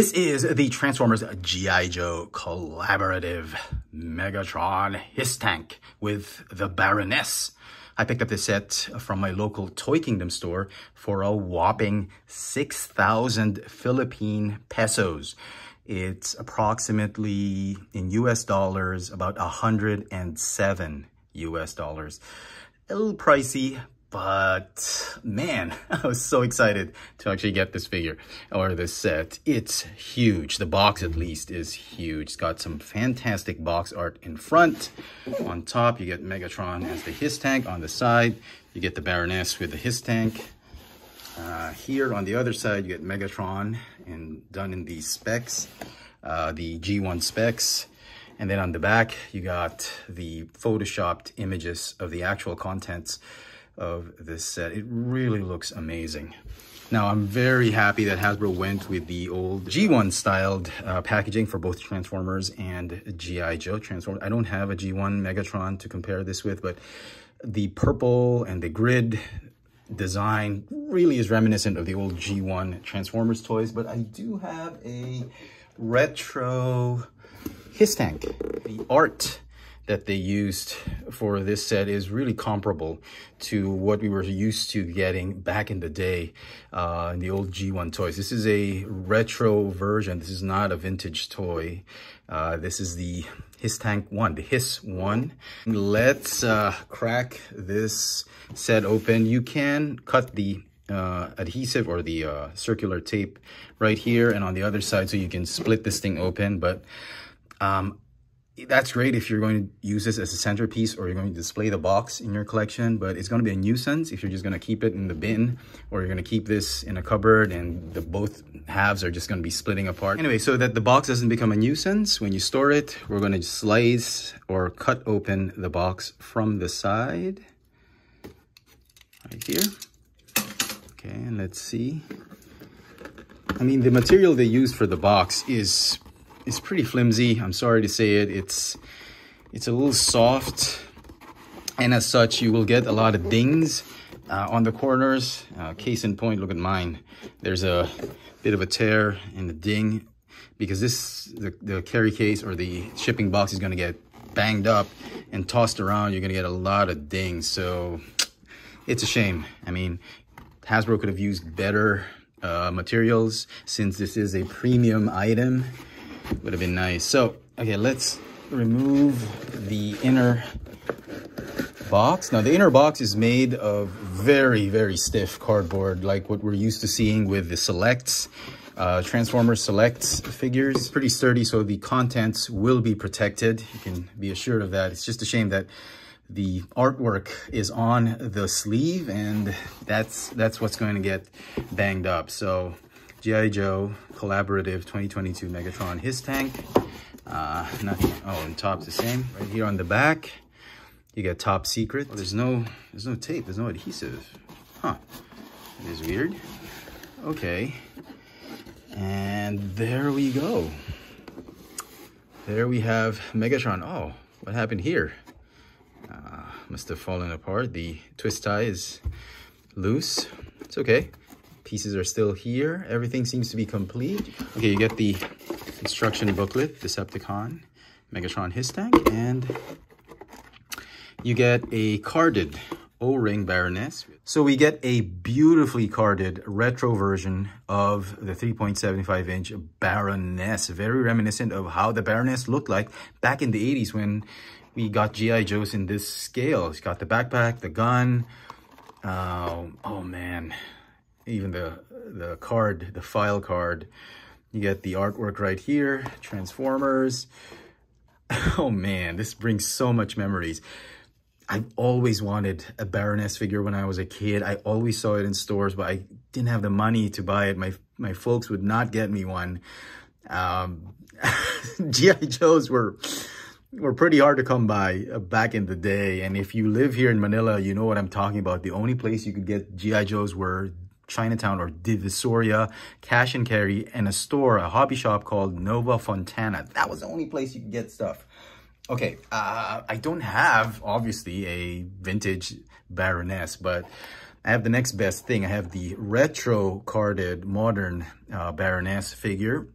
This is the Transformers G.I. Joe Collaborative Megatron Hiss Tank with the Baroness. I picked up this set from my local Toy Kingdom store for a whopping 6,000 Philippine pesos. It's approximately, in US dollars, about 107 US dollars. A little pricey, but man, I was so excited to actually get this figure or this set. It's huge. The box at least is huge. It's got some fantastic box art in front. On top, you get Megatron as the HISS tank. On the side, you get the Baroness with the HISS tank. Uh, here on the other side, you get Megatron and done in these specs, uh, the G1 specs. And then on the back, you got the photoshopped images of the actual contents of this set. It really looks amazing. Now, I'm very happy that Hasbro went with the old G1 styled uh, packaging for both Transformers and G.I. Joe Transformers. I don't have a G1 Megatron to compare this with, but the purple and the grid design really is reminiscent of the old G1 Transformers toys, but I do have a retro HISS Tank. The art that they used for this set is really comparable to what we were used to getting back in the day uh, in the old G1 toys. This is a retro version. This is not a vintage toy. Uh, this is the HISS Tank 1, the HISS 1. Let's uh, crack this set open. You can cut the uh, adhesive or the uh, circular tape right here and on the other side so you can split this thing open. But um, that's great if you're going to use this as a centerpiece or you're going to display the box in your collection, but it's going to be a nuisance if you're just going to keep it in the bin or you're going to keep this in a cupboard and the both halves are just going to be splitting apart. Anyway, so that the box doesn't become a nuisance, when you store it, we're going to slice or cut open the box from the side right here. Okay, and let's see. I mean, the material they used for the box is it's pretty flimsy. I'm sorry to say it. It's it's a little soft, and as such, you will get a lot of dings uh, on the corners. Uh, case in point, look at mine. There's a bit of a tear in the ding because this the, the carry case or the shipping box is going to get banged up and tossed around. You're going to get a lot of dings. So it's a shame. I mean, Hasbro could have used better uh, materials since this is a premium item would have been nice. So, okay, let's remove the inner box. Now, the inner box is made of very, very stiff cardboard, like what we're used to seeing with the Selects, uh, Transformer Selects figures. Pretty sturdy, so the contents will be protected. You can be assured of that. It's just a shame that the artwork is on the sleeve and that's that's what's going to get banged up. So G.I. Joe Collaborative 2022 Megatron HISS Tank. Uh, nothing, oh, and top's the same. Right here on the back, you got Top Secret. Oh, there's no, there's no tape, there's no adhesive. Huh, it is weird. Okay, and there we go. There we have Megatron. Oh, what happened here? Uh, must have fallen apart. The twist tie is loose. It's okay pieces are still here. Everything seems to be complete. Okay, you get the instruction booklet, Decepticon, Megatron HISS Tank, and you get a carded O-ring Baroness. So we get a beautifully carded retro version of the 3.75 inch Baroness, very reminiscent of how the Baroness looked like back in the 80s when we got G.I. Joes in this scale. It's got the backpack, the gun. Uh, oh man, even the, the card, the file card. You get the artwork right here, Transformers. Oh man, this brings so much memories. I've always wanted a Baroness figure when I was a kid. I always saw it in stores, but I didn't have the money to buy it. My my folks would not get me one. Um, G.I. Joes were were pretty hard to come by uh, back in the day. And if you live here in Manila, you know what I'm talking about. The only place you could get G.I. Joes were Chinatown or Divisoria, cash and carry, and a store, a hobby shop called Nova Fontana. That was the only place you could get stuff. Okay, uh, I don't have, obviously, a vintage Baroness, but I have the next best thing. I have the retro carded modern uh, Baroness figure.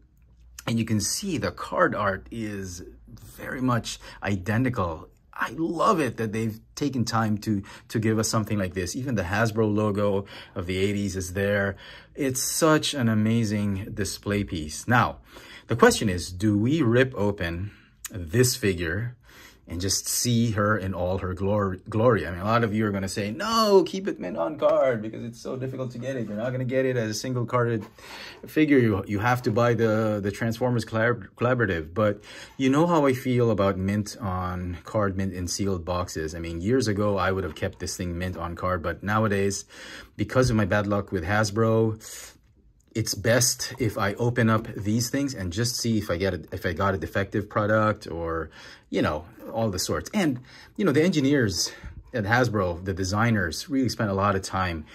And you can see the card art is very much identical. I love it that they've taken time to to give us something like this. Even the Hasbro logo of the 80s is there. It's such an amazing display piece. Now, the question is, do we rip open this figure and just see her in all her glory. I mean, a lot of you are going to say, no, keep it mint on card because it's so difficult to get it. You're not going to get it as a single carded figure. You, you have to buy the, the Transformers collab Collaborative. But you know how I feel about mint on card, mint in sealed boxes. I mean, years ago, I would have kept this thing mint on card. But nowadays, because of my bad luck with Hasbro, it's best if I open up these things and just see if I get a, if I got a defective product or, you know, all the sorts. And, you know, the engineers at Hasbro, the designers really spent a lot of time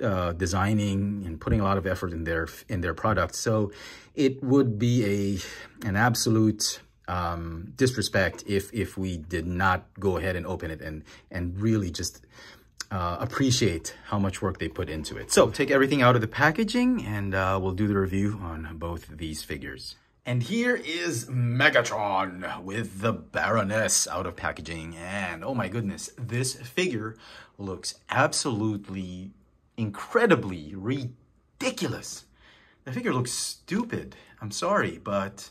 uh, designing and putting a lot of effort in their in their products. So it would be a an absolute um, disrespect if if we did not go ahead and open it and and really just uh, appreciate how much work they put into it. So take everything out of the packaging and uh, we'll do the review on both these figures. And here is Megatron with the Baroness out of packaging. And oh my goodness, this figure looks absolutely incredibly ridiculous. The figure looks stupid. I'm sorry, but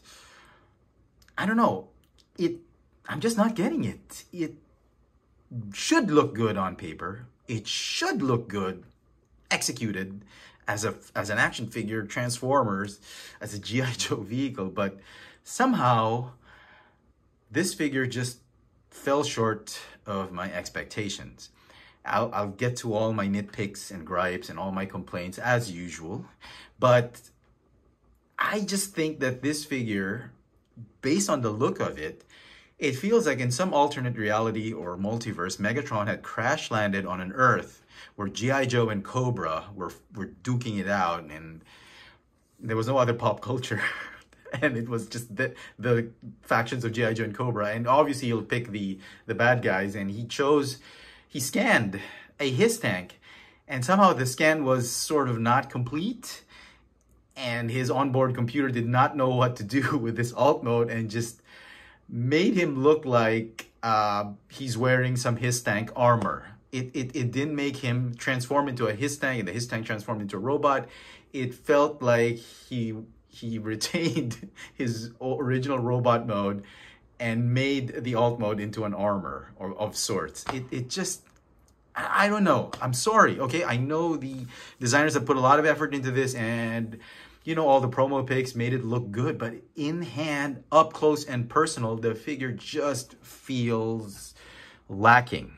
I don't know. It I'm just not getting it. It should look good on paper. It should look good executed as a as an action figure, Transformers, as a GI Joe vehicle, but somehow this figure just fell short of my expectations. I'll, I'll get to all my nitpicks and gripes and all my complaints as usual, but I just think that this figure, based on the look of it, it feels like in some alternate reality or multiverse, Megatron had crash landed on an Earth where G.I. Joe and Cobra were, were duking it out and there was no other pop culture. and it was just the, the factions of G.I. Joe and Cobra. And obviously he'll pick the, the bad guys and he chose, he scanned a HISS tank and somehow the scan was sort of not complete and his onboard computer did not know what to do with this alt mode and just made him look like uh, he's wearing some HISS tank armor. It, it, it didn't make him transform into a HISS tank and the HISS tank transformed into a robot. It felt like he he retained his original robot mode and made the alt mode into an armor or of sorts. It, it just, I don't know. I'm sorry. Okay. I know the designers have put a lot of effort into this and you know, all the promo pics made it look good, but in hand, up close and personal, the figure just feels lacking.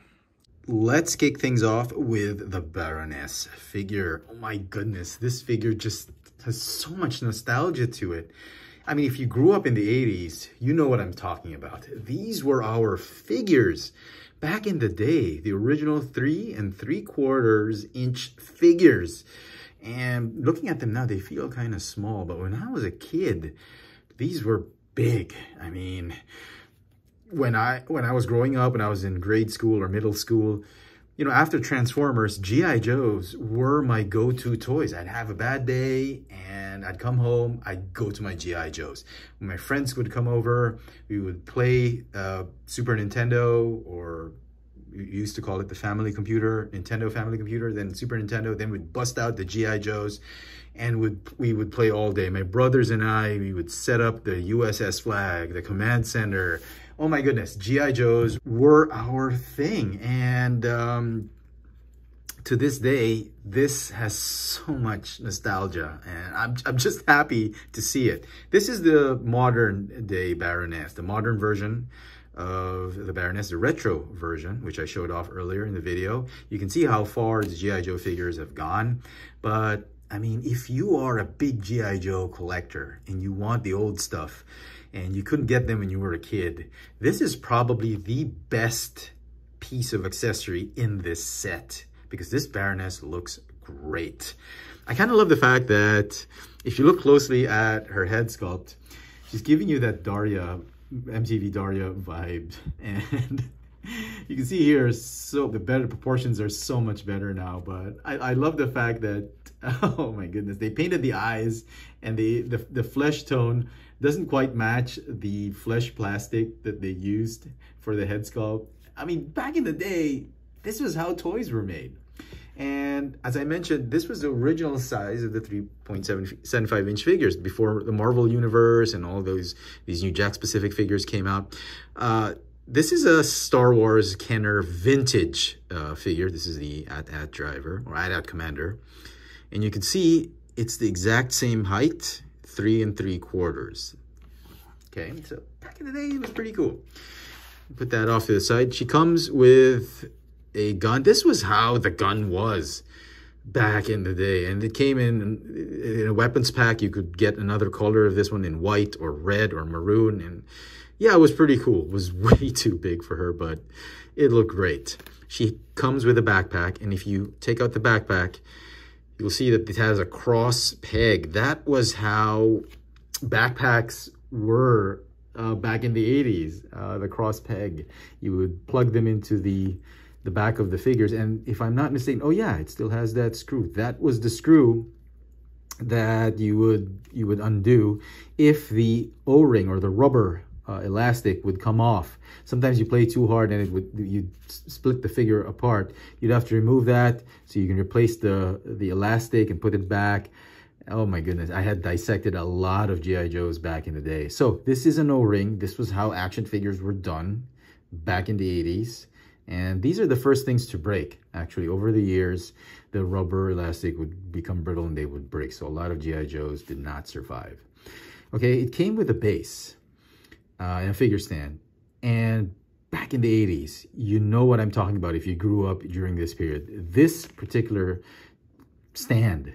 Let's kick things off with the Baroness figure. Oh my goodness, this figure just has so much nostalgia to it. I mean, if you grew up in the 80s, you know what I'm talking about. These were our figures. Back in the day, the original three and three quarters inch figures. And looking at them now, they feel kind of small. But when I was a kid, these were big. I mean, when I when I was growing up, when I was in grade school or middle school, you know, after Transformers, G.I. Joes were my go-to toys. I'd have a bad day and I'd come home, I'd go to my G.I. Joes. When my friends would come over, we would play uh, Super Nintendo or used to call it the family computer, Nintendo family computer, then Super Nintendo, then we'd bust out the G.I. Joes and would we would play all day. My brothers and I, we would set up the USS Flagg, the command center. Oh my goodness, G.I. Joes were our thing. And um, to this day, this has so much nostalgia and I'm, I'm just happy to see it. This is the modern day Baroness, the modern version of the Baroness, the retro version, which I showed off earlier in the video. You can see how far the G.I. Joe figures have gone. But, I mean, if you are a big G.I. Joe collector and you want the old stuff and you couldn't get them when you were a kid, this is probably the best piece of accessory in this set because this Baroness looks great. I kind of love the fact that if you look closely at her head sculpt, she's giving you that Daria MTV Daria vibes. And you can see here, so the better proportions are so much better now. But I, I love the fact that, oh my goodness, they painted the eyes and the, the, the flesh tone doesn't quite match the flesh plastic that they used for the head sculpt. I mean, back in the day, this was how toys were made. And as I mentioned, this was the original size of the 3.75 inch figures before the Marvel Universe and all those these new Jack specific figures came out. Uh, this is a Star Wars Kenner vintage uh, figure. This is the AT-AT driver or AT-AT commander. And you can see it's the exact same height, three and three quarters. Okay, so back in the day, it was pretty cool. Put that off to the side. She comes with a gun. This was how the gun was back in the day. And it came in, in a weapons pack. You could get another color of this one in white or red or maroon. And yeah, it was pretty cool. It was way too big for her, but it looked great. She comes with a backpack, and if you take out the backpack, you'll see that it has a cross peg. That was how backpacks were uh, back in the 80s, uh, the cross peg. You would plug them into the the back of the figures. And if I'm not mistaken, oh yeah, it still has that screw. That was the screw that you would you would undo if the O-ring or the rubber uh, elastic would come off. Sometimes you play too hard and it would you'd split the figure apart. You'd have to remove that so you can replace the the elastic and put it back. Oh my goodness, I had dissected a lot of G.I. Joes back in the day. So this is an O-ring. This was how action figures were done back in the 80s. And these are the first things to break, actually. Over the years, the rubber elastic would become brittle and they would break. So a lot of G.I. Joes did not survive. Okay, it came with a base uh, and a figure stand. And back in the 80s, you know what I'm talking about if you grew up during this period. This particular stand,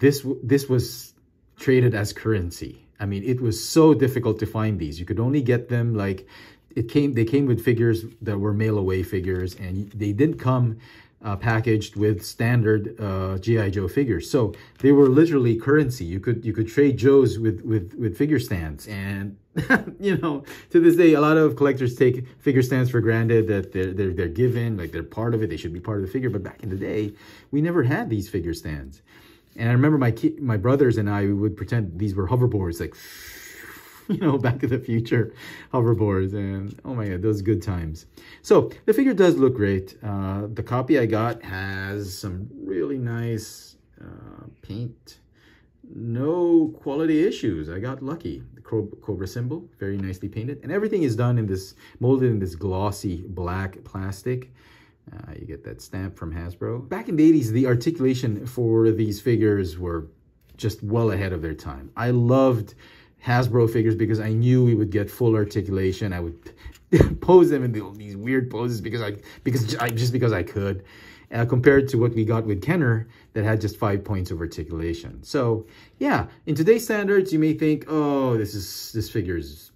this, this was traded as currency. I mean, it was so difficult to find these. You could only get them like, it came, they came with figures that were mail away figures and they didn't come uh, packaged with standard uh, GI Joe figures. So they were literally currency. You could you could trade Joes with with with figure stands, and you know to this day, a lot of collectors take figure stands for granted that they're they're they're given, like they're part of it. They should be part of the figure. But back in the day, we never had these figure stands. And I remember my my brothers and I would pretend these were hoverboards, like you know, Back to the Future hoverboards. And oh my God, those good times. So the figure does look great. Uh, the copy I got has some really nice uh, paint. No quality issues. I got lucky. The Cobra symbol, very nicely painted. And everything is done in this, molded in this glossy black plastic. Uh, you get that stamp from Hasbro. Back in the 80s, the articulation for these figures were just well ahead of their time. I loved Hasbro figures because I knew we would get full articulation. I would pose them in the, these weird poses because I because I, just because I could, uh, compared to what we got with Kenner that had just five points of articulation. So yeah, in today's standards, you may think, oh, this is this figure is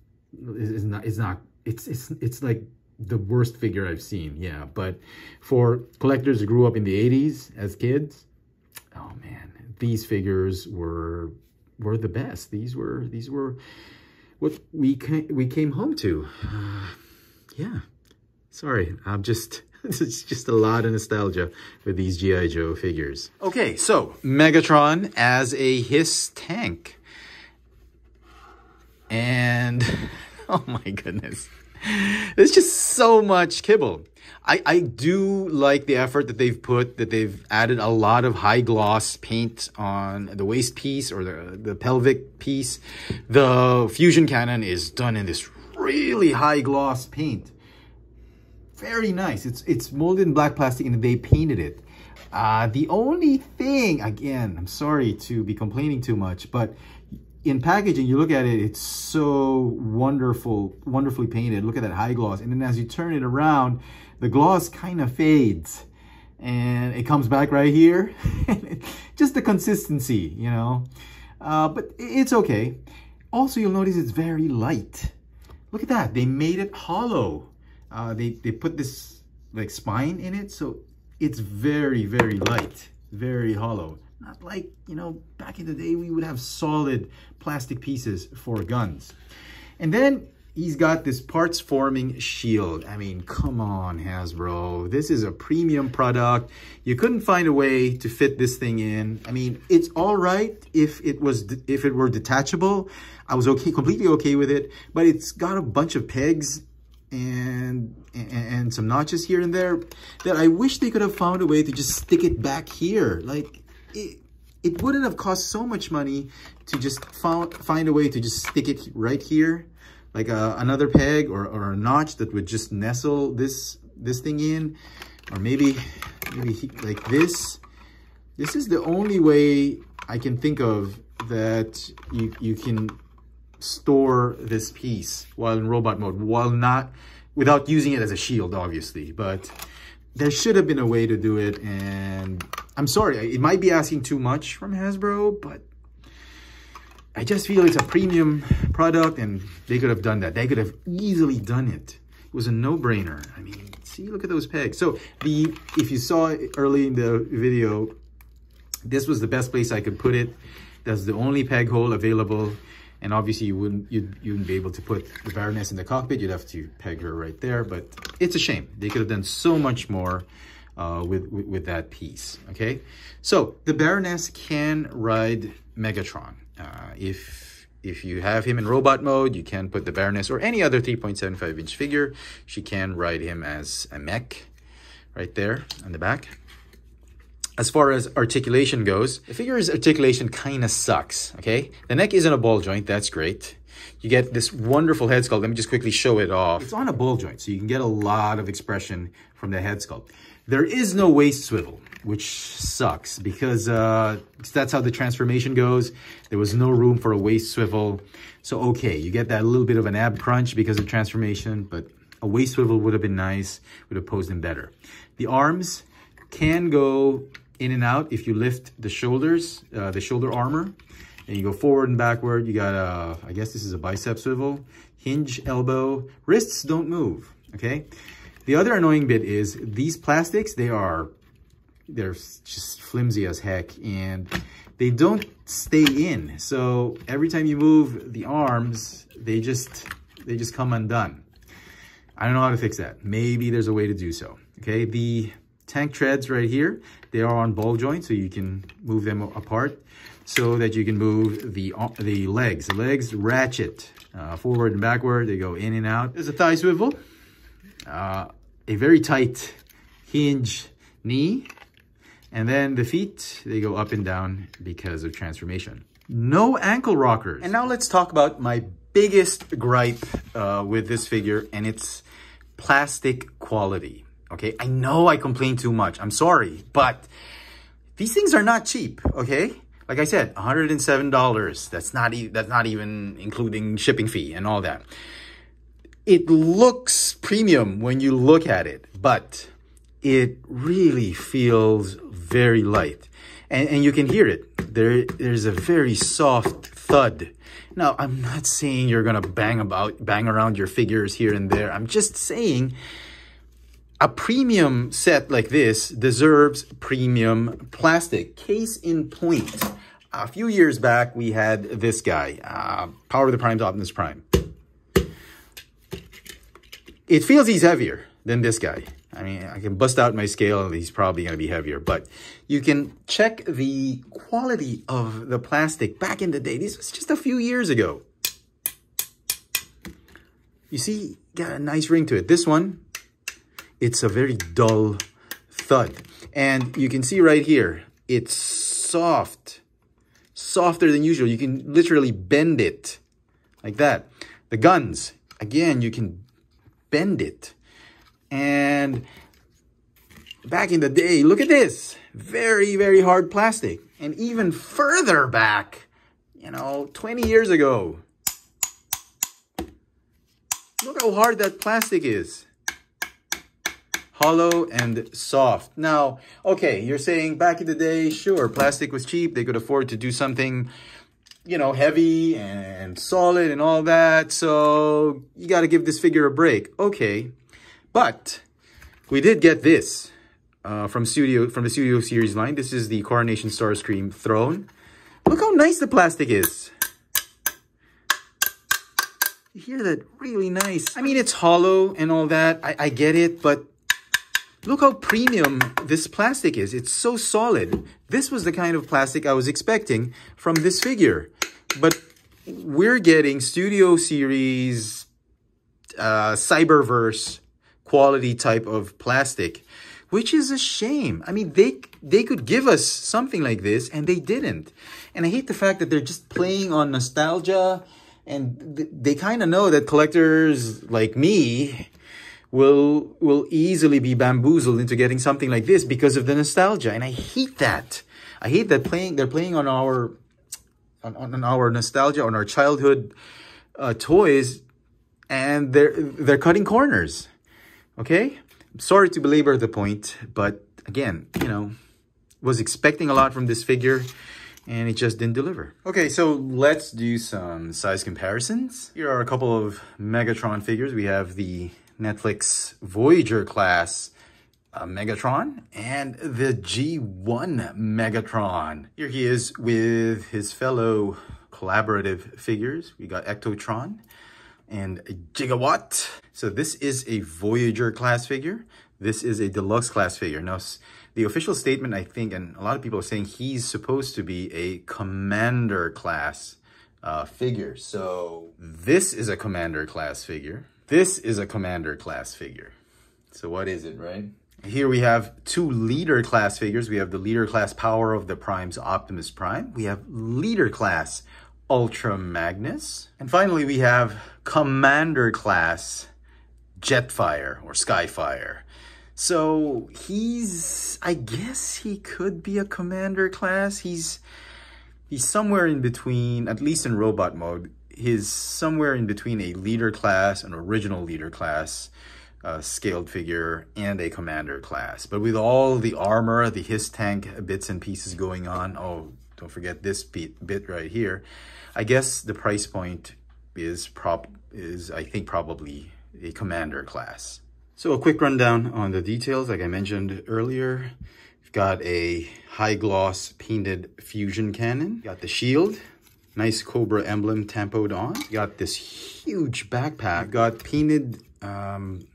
is not it's not it's it's it's like the worst figure I've seen. Yeah, but for collectors who grew up in the 80s as kids, oh man, these figures were were the best. These were these were what we came, we came home to. Uh, yeah, sorry, I'm just it's just a lot of nostalgia with these GI Joe figures. Okay, so Megatron as a HISS tank, and oh my goodness, there's just so much kibble. I, I do like the effort that they've put, that they've added a lot of high gloss paint on the waist piece or the, the pelvic piece. The fusion cannon is done in this really high gloss paint. Very nice. It's, it's molded in black plastic and they painted it. Uh, the only thing, again, I'm sorry to be complaining too much, but in packaging, you look at it, it's so wonderful, wonderfully painted. Look at that high gloss. And then as you turn it around, the gloss kind of fades and it comes back right here. Just the consistency, you know. Uh, but it's okay. Also, you'll notice it's very light. Look at that. They made it hollow. Uh, they, they put this like spine in it. So it's very, very light, very hollow. Not like, you know, back in the day, we would have solid plastic pieces for guns. And then he's got this parts forming shield. I mean, come on, Hasbro. This is a premium product. You couldn't find a way to fit this thing in. I mean, it's all right if it was if it were detachable. I was okay, completely okay with it, but it's got a bunch of pegs and, and, and some notches here and there that I wish they could have found a way to just stick it back here. Like it, it wouldn't have cost so much money to just find a way to just stick it right here like a, another peg or, or a notch that would just nestle this this thing in or maybe maybe like this. This is the only way I can think of that you, you can store this piece while in robot mode while not without using it as a shield obviously but there should have been a way to do it and I'm sorry it might be asking too much from Hasbro but I just feel it's a premium product and they could have done that. They could have easily done it. It was a no-brainer. I mean, see, look at those pegs. So the if you saw early in the video, this was the best place I could put it. That's the only peg hole available. And obviously you wouldn't, you'd, you wouldn't be able to put the Baroness in the cockpit. You'd have to peg her right there, but it's a shame. They could have done so much more uh, with, with, that piece, okay? So the Baroness can ride Megatron. Uh, if if you have him in robot mode, you can put the Baroness or any other 3.75 inch figure. She can ride him as a mech right there on the back. As far as articulation goes, the figure's articulation kind of sucks, okay? The neck isn't a ball joint, that's great. You get this wonderful head sculpt. Let me just quickly show it off. It's on a ball joint, so you can get a lot of expression from the head sculpt. There is no waist swivel which sucks because uh, that's how the transformation goes. There was no room for a waist swivel. So, okay, you get that little bit of an ab crunch because of transformation, but a waist swivel would have been nice, would have posed him better. The arms can go in and out if you lift the shoulders, uh, the shoulder armor, and you go forward and backward. You got a, I guess this is a bicep swivel, hinge, elbow, wrists don't move, okay? The other annoying bit is these plastics, they are they're just flimsy as heck and they don't stay in. So every time you move the arms, they just, they just come undone. I don't know how to fix that. Maybe there's a way to do so. Okay, the tank treads right here, they are on ball joints, so you can move them apart so that you can move the the legs. The legs ratchet uh, forward and backward. They go in and out. There's a thigh swivel, uh, a very tight hinge knee, and then the feet, they go up and down because of transformation. No ankle rockers. And now let's talk about my biggest gripe uh, with this figure, and it's plastic quality. Okay, I know I complain too much. I'm sorry, but these things are not cheap. Okay, like I said, $107. That's not e that's not even including shipping fee and all that. It looks premium when you look at it, but it really feels very light. And, and you can hear it. There, there's a very soft thud. Now, I'm not saying you're to bang about, bang around your figures here and there. I'm just saying a premium set like this deserves premium plastic. Case in point, a few years back, we had this guy, uh, Power of the Primes Optimus Prime. It feels he's heavier than this guy. I mean, I can bust out my scale and he's probably going to be heavier, but you can check the quality of the plastic back in the day. This was just a few years ago. You see, got a nice ring to it. This one, it's a very dull thud. And you can see right here, it's soft, softer than usual. You can literally bend it like that. The guns, again, you can bend it. And back in the day, look at this. Very, very hard plastic. And even further back, you know, 20 years ago. Look how hard that plastic is. Hollow and soft. Now, okay, you're saying back in the day, sure, plastic was cheap. They could afford to do something, you know, heavy and solid and all that. So you got to give this figure a break. Okay, but we did get this uh, from studio from the Studio Series line. This is the Coronation Starscream throne. Look how nice the plastic is. You hear that really nice. I mean, it's hollow and all that. I, I get it, but look how premium this plastic is. It's so solid. This was the kind of plastic I was expecting from this figure. But we're getting Studio Series uh, Cyberverse quality type of plastic, which is a shame. I mean, they they could give us something like this, and they didn't. And I hate the fact that they're just playing on nostalgia, and th they kind of know that collectors like me will will easily be bamboozled into getting something like this because of the nostalgia, and I hate that. I hate that playing they're playing on our on, on our nostalgia, on our childhood uh, toys, and they're they're cutting corners. Okay, sorry to belabor the point, but again, you know, was expecting a lot from this figure and it just didn't deliver. Okay, so let's do some size comparisons. Here are a couple of Megatron figures. We have the Netflix Voyager class uh, Megatron and the G1 Megatron. Here he is with his fellow collaborative figures. We got Ectotron and Gigawatt. So this is a Voyager class figure. This is a deluxe class figure. Now, the official statement, I think, and a lot of people are saying he's supposed to be a commander class uh, figure. So this is a commander class figure. This is a commander class figure. So what is it, right? Here we have two leader class figures. We have the leader class power of the primes Optimus Prime. We have leader class Ultra Magnus. And finally, we have commander class Jetfire or Skyfire. So he's, I guess he could be a commander class. He's, he's somewhere in between, at least in robot mode, he's somewhere in between a leader class, an original leader class, uh, scaled figure, and a commander class. But with all the armor, the HISS tank bits and pieces going on, oh, don't forget this bit, bit right here. I guess the price point is prop is I think probably a commander class. So a quick rundown on the details. Like I mentioned earlier, we've got a high gloss painted fusion cannon. Got the shield, nice Cobra emblem tampoed on. Got this huge backpack. Got painted um,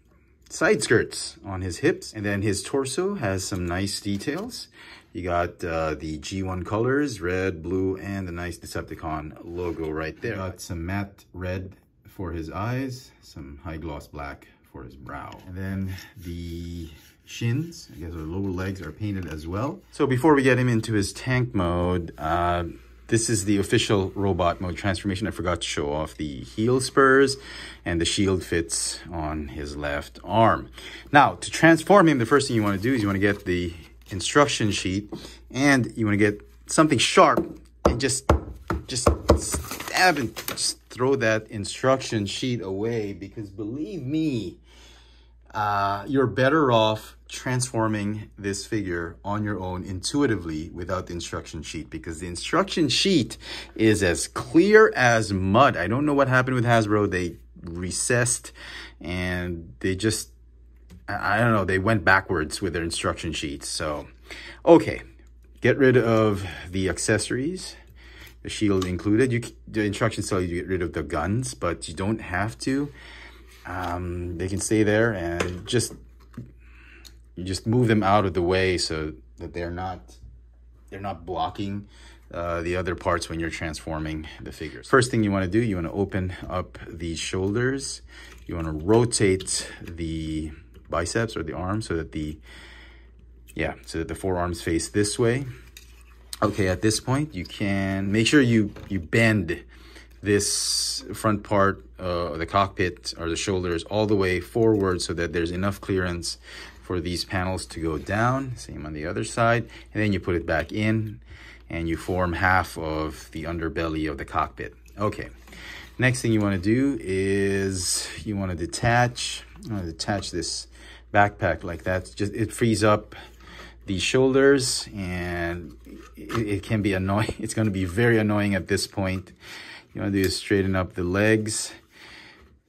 side skirts on his hips. And then his torso has some nice details. You got uh, the G1 colors, red, blue, and the nice Decepticon logo right there. Got some matte red for his eyes, some high gloss black for his brow. And then the shins, I guess our lower legs are painted as well. So before we get him into his tank mode, uh, this is the official robot mode transformation. I forgot to show off the heel spurs and the shield fits on his left arm. Now, to transform him, the first thing you want to do is you want to get the instruction sheet and you want to get something sharp and just just stab and just throw that instruction sheet away because believe me uh, you're better off transforming this figure on your own intuitively without the instruction sheet because the instruction sheet is as clear as mud. I don't know what happened with Hasbro. They recessed and they just I don't know, they went backwards with their instruction sheets. So, okay, get rid of the accessories, the shield included. You The instructions tell you to get rid of the guns, but you don't have to. Um, they can stay there and just you just move them out of the way so that they're not they're not blocking uh, the other parts when you're transforming the figures. First thing you want to do, you want to open up the shoulders. You want to rotate the biceps or the arm so that the, yeah, so that the forearms face this way. Okay, at this point, you can make sure you, you bend this front part uh, the cockpit or the shoulders all the way forward so that there's enough clearance for these panels to go down. Same on the other side. And then you put it back in and you form half of the underbelly of the cockpit. Okay. Next thing you want to do is you want to detach, want to detach this backpack like that. Just it frees up the shoulders and it, it can be annoying. It's going to be very annoying at this point. You want to do is straighten up the legs.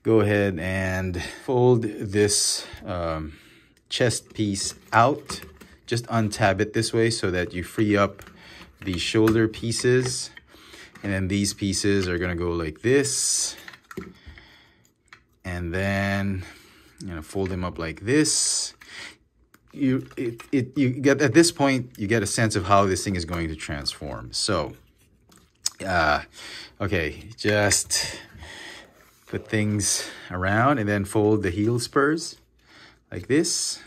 Go ahead and fold this um, chest piece out. Just untab it this way so that you free up the shoulder pieces. And then these pieces are gonna go like this. and then you know fold them up like this you it, it you get at this point you get a sense of how this thing is going to transform so uh okay just put things around and then fold the heel spurs like this.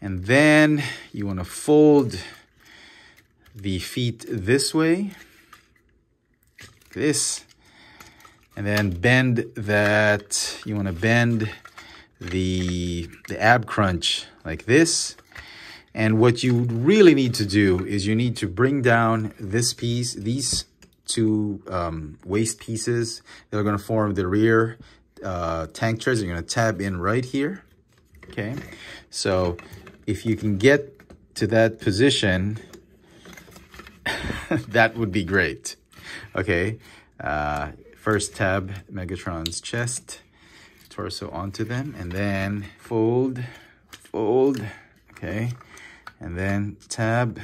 And then you want to fold the feet this way like this. And then bend that you want to bend the the ab crunch like this. And what you really need to do is you need to bring down this piece these two um, waist pieces that are going to form the rear uh, tank treads. You're going to tab in right here okay. So if you can get to that position that would be great. Okay. Uh, first tab Megatron's chest torso onto them and then fold fold. Okay. And then tab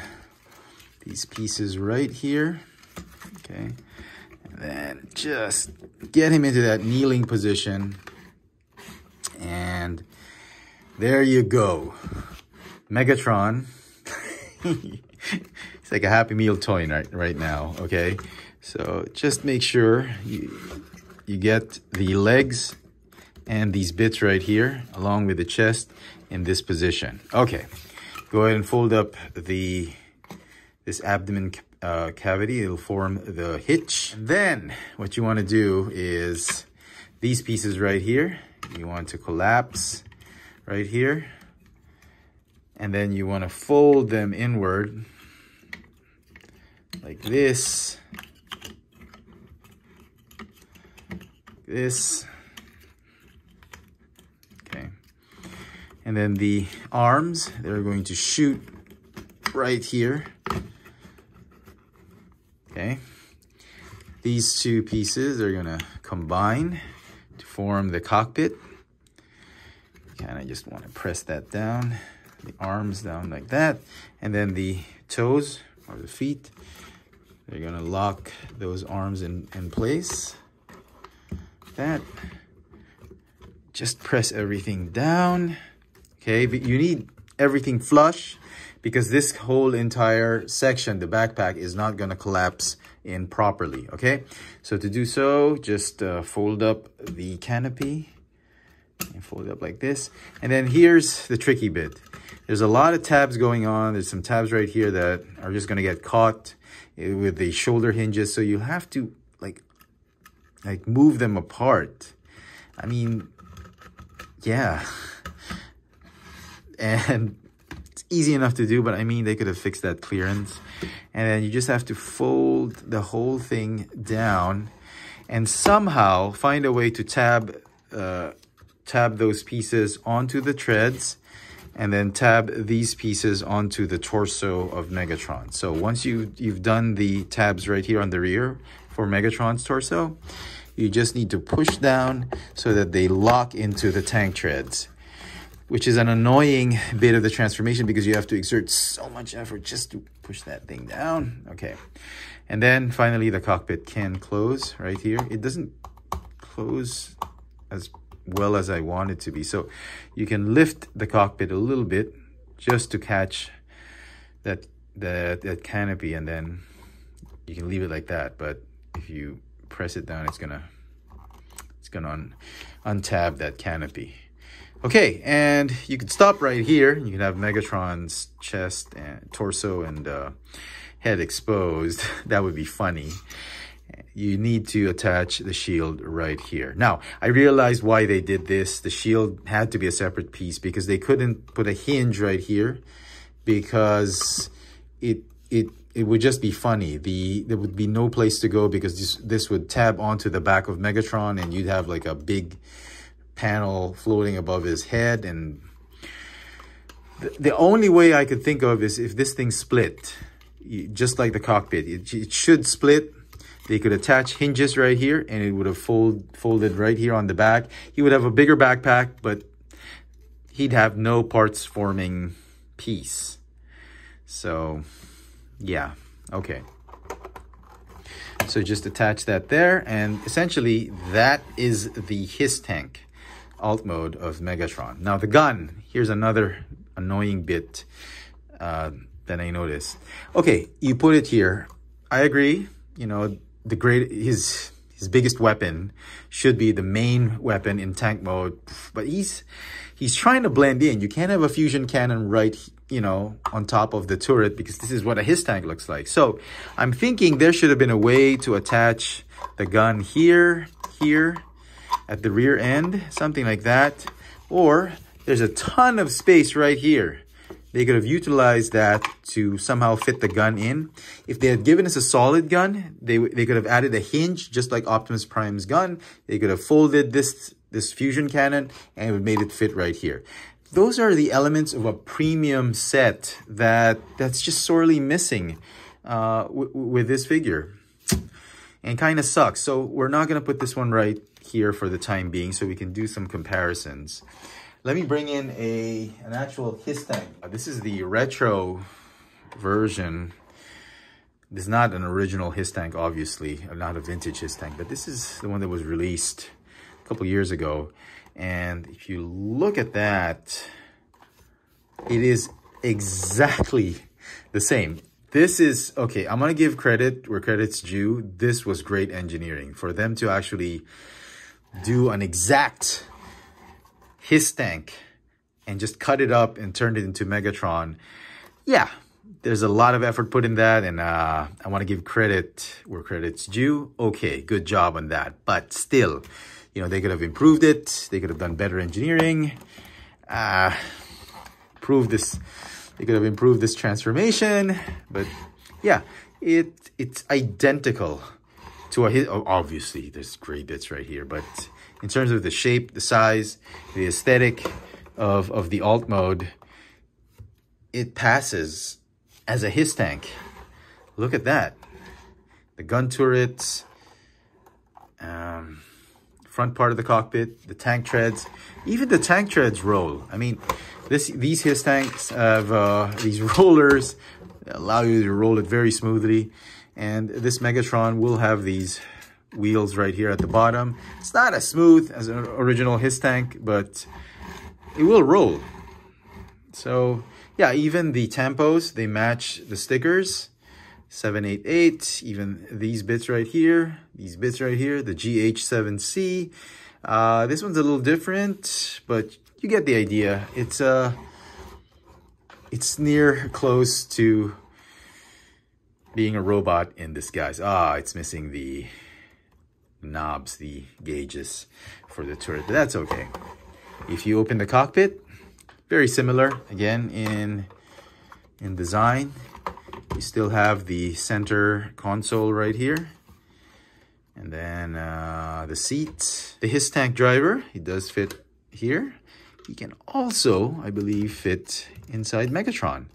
these pieces right here. Okay. And then just get him into that kneeling position. And there you go Megatron it's like a Happy Meal toy right, right now okay so just make sure you, you get the legs and these bits right here along with the chest in this position. Okay, go ahead and fold up the this abdomen uh, cavity. It'll form the hitch. And then what you want to do is these pieces right here, you want to collapse right here. And then you want to fold them inward like this. This okay. And then the arms, they're going to shoot right here. Okay. These two pieces are gonna combine to form the cockpit. Just want to press that down, the arms down like that. And then the toes or the feet, they're gonna lock those arms in, in place. That. Just press everything down. Okay, but you need everything flush because this whole entire section, the backpack, is not going to collapse in properly, okay? So to do so, just uh, fold up the canopy and fold it up like this. And then here's the tricky bit. There's a lot of tabs going on. There's some tabs right here that are just going to get caught with the shoulder hinges. So you have to like, like move them apart. I mean, yeah and it's easy enough to do, but I mean, they could have fixed that clearance. And then you just have to fold the whole thing down and somehow find a way to tab, uh, tab those pieces onto the treads and then tab these pieces onto the torso of Megatron. So once you, you've done the tabs right here on the rear for Megatron's torso, you just need to push down so that they lock into the tank treads which is an annoying bit of the transformation because you have to exert so much effort just to push that thing down. Okay. And then finally the cockpit can close right here. It doesn't close as well as I want it to be. So you can lift the cockpit a little bit just to catch that, that, that canopy and then you can leave it like that. But if you press it down, it's gonna, it's gonna un, untab that canopy. Okay, and you can stop right here. You can have Megatron's chest and torso and uh, head exposed. that would be funny. You need to attach the shield right here. Now, I realized why they did this. The shield had to be a separate piece because they couldn't put a hinge right here because it it it would just be funny. The there would be no place to go because this this would tab onto the back of Megatron and you'd have like a big panel floating above his head. And the, the only way I could think of is if this thing split, just like the cockpit, it, it should split. They could attach hinges right here and it would have fold, folded right here on the back. He would have a bigger backpack, but he'd have no parts forming piece. So yeah, okay. So just attach that there and essentially that is the HISS tank. alt mode of Megatron. Now the gun, here's another annoying bit uh, that I noticed. Okay, you put it here. I agree, you know, the great, his, his biggest weapon should be the main weapon in tank mode, but he's, he's trying to blend in. You can't have a fusion cannon right, you know, on top of the turret because this is what a HISS tank looks like. So I'm thinking there should have been a way to attach the gun here, here, at the rear end, something like that. Or there's a ton of space right here. They could have utilized that to somehow fit the gun in. If they had given us a solid gun, they, they could have added a hinge, just like Optimus Prime's gun. They could have folded this, this fusion cannon and it made it fit right here. Those are the elements of a premium set that that's just sorely missing uh, with this figure and kind of sucks. So we're not going to put this one right here for the time being so we can do some comparisons. Let me bring in a an actual HISS tank. Uh, this is the retro version. This is not an original HISS tank, obviously, uh, not a vintage HISS tank, but this is the one that was released a couple years ago. And if you look at that, it is exactly the same. This is, okay, I'm going to give credit where credit's due. This was great engineering. For them to actually do an exact HISS tank and just cut it up and turned it into Megatron. Yeah, there's a lot of effort put in that and uh, I want to give credit where credit's due. Okay, good job on that. But still, you know, they could have improved it. They could have done better engineering. Uh, prove this they could have improved this transformation, but yeah, it it's identical to a obviously there's great bits right here, but in terms of the shape, the size, the aesthetic of of the alt mode, it passes as a HISS tank. Look at that. The gun turrets, um, front part of the cockpit, the tank treads, even the tank treads roll. I mean, this these HISS tanks have uh, these rollers allow you to roll it very smoothly. And this Megatron will have these wheels right here at the bottom. It's not as smooth as an original HISS tank, but it will roll. So yeah, even the tampos, they match the stickers. 788, even these bits right here, these bits right here, the GH7C. Uh, this one's a little different, but you get the idea. It's uh, it's near close to being a robot in disguise. Ah, it's missing the knobs, the gauges for the turret, but that's okay. If you open the cockpit, very similar again in in design. You still have the center console right here. And then uh, the seat, the HISS tank driver, it does fit here. He can also, I believe, fit inside Megatron.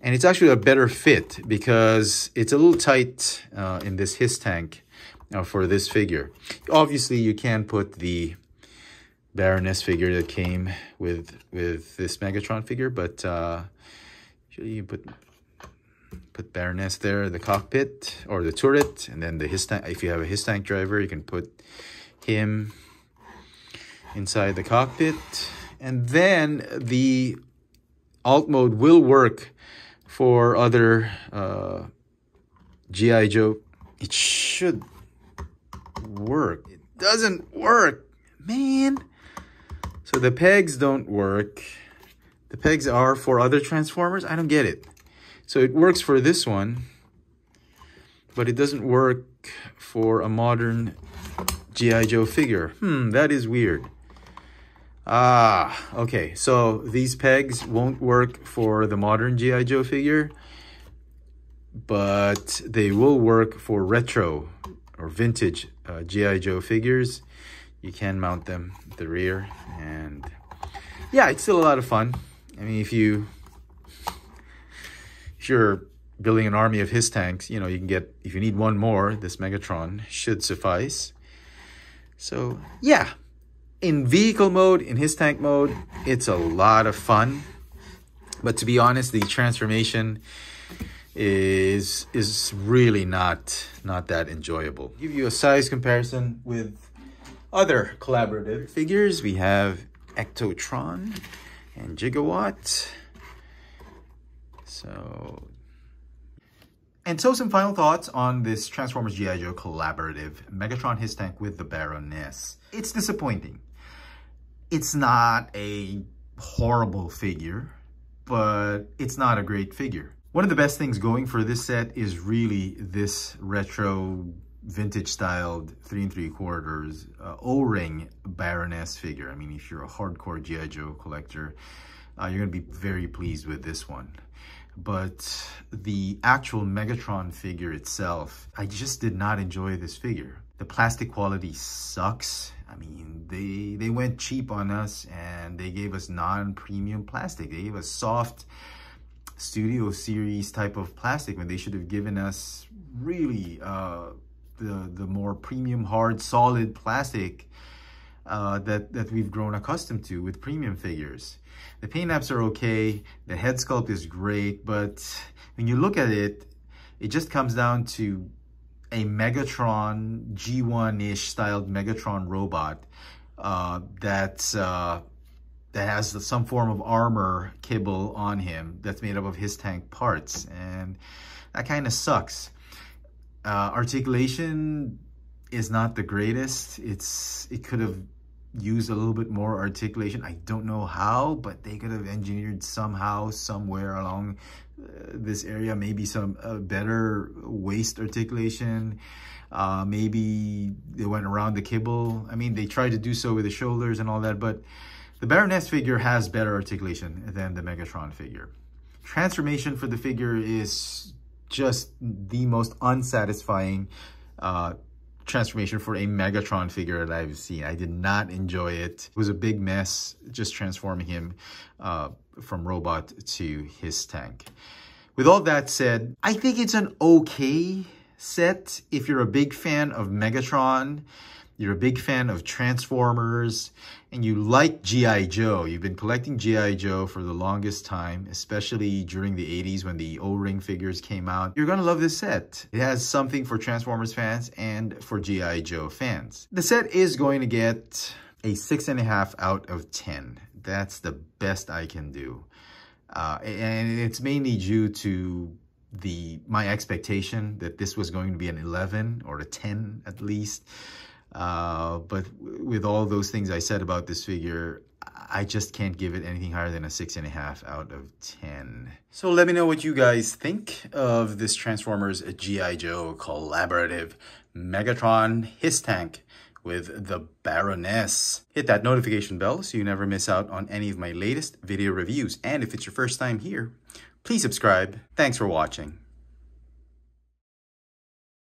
And it's actually a better fit because it's a little tight uh, in this HISS tank uh, for this figure. Obviously, you can put the Baroness figure that came with with this Megatron figure, but uh, you put put Baroness there, in the cockpit or the turret, and then the HISS tank. If you have a HISS tank driver, you can put him inside the cockpit. And then the alt mode will work for other uh, G.I. Joe. It should work. It doesn't work, man. So the pegs don't work. The pegs are for other Transformers. I don't get it. So it works for this one, but it doesn't work for a modern G.I. Joe figure. Hmm, that is weird. Ah, okay. So these pegs won't work for the modern G.I. Joe figure, but they will work for retro or vintage uh, G.I. Joe figures. You can mount them at the rear and yeah, it's still a lot of fun. I mean, if you if you're building an army of HISS tanks, you know, you can get, if you need one more, this Megatron should suffice. So yeah, in vehicle mode, in HISS tank mode, it's a lot of fun. But to be honest, the transformation is is really not not that enjoyable. Give you a size comparison with other collaborative figures, we have Ectotron and Gigawatt. So, and so some final thoughts on this Transformers G.I. Joe collaborative Megatron HISS Tank with the Baroness. It's disappointing. It's not a horrible figure, but it's not a great figure. One of the best things going for this set is really this retro vintage styled three and three quarters uh, O-ring Baroness figure. I mean, if you're a hardcore G.I. Joe collector, uh, you're to be very pleased with this one. But the actual Megatron figure itself, I just did not enjoy this figure. The plastic quality sucks. I mean, they they went cheap on us and they gave us non-premium plastic. They gave us soft studio series type of plastic when they should have given us really uh, the, the more premium, hard, solid plastic uh, that, that we've grown accustomed to with premium figures. The paint apps are okay, the head sculpt is great, but when you look at it, it just comes down to a Megatron G1-ish styled Megatron robot uh, that's uh, that has some form of armor kibble on him that's made up of HISS Tank parts, and that kind of sucks. Uh, articulation is not the greatest. It's It could have used a little bit more articulation. I don't know how, but they could have engineered somehow, somewhere along uh, this area, maybe some uh, better waist articulation. Uh, maybe they went around the kibble. I mean, they tried to do so with the shoulders and all that, but the Baroness figure has better articulation than the Megatron figure. Transformation for the figure is just the most unsatisfying uh, transformation for a Megatron figure that I've seen. I did not enjoy it. It was a big mess just transforming him uh, from robot to HISS Tank. With all that said, I think it's an okay set if you're a big fan of Megatron you're a big fan of Transformers, and you like G.I. Joe. You've been collecting G.I. Joe for the longest time, especially during the 80s when the O-ring figures came out. You're gonna love this set. It has something for Transformers fans and for G.I. Joe fans. The set is going to get a six and a half out of 10. That's the best I can do. Uh, and it's mainly due to the my expectation that this was going to be an 11 or a 10 at least. Uh, but with all those things I said about this figure, I just can't give it anything higher than a six and a half out of 10. So let me know what you guys think of this Transformers G.I. Joe collaborative Megatron HISS Tank with the Baroness. Hit that notification bell so you never miss out on any of my latest video reviews. And if it's your first time here, please subscribe. Thanks for watching.